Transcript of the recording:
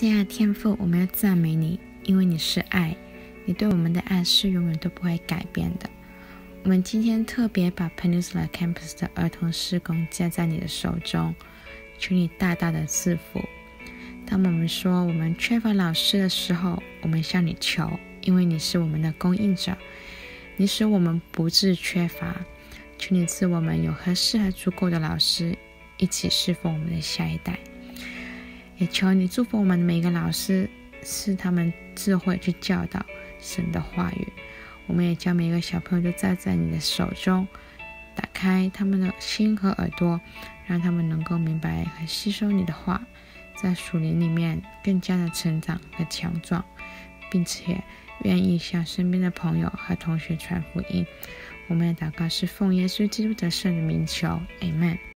亲爱的天父，我们要赞美你，因为你是爱，你对我们的爱是永远都不会改变的。我们今天特别把 Peninsula Campus 的儿童施工交在你的手中，求你大大的赐福。当我们说我们缺乏老师的时候，我们向你求，因为你是我们的供应者，你使我们不致缺乏。求你赐我们有合适和足够的老师，一起侍奉我们的下一代。也求你祝福我们每一个老师，是他们智慧去教导神的话语。我们也将每一个小朋友都站在你的手中，打开他们的心和耳朵，让他们能够明白和吸收你的话，在属灵里面更加的成长和强壮，并且愿意向身边的朋友和同学传福音。我们的祷告是奉耶稣基督的圣名求，Amen。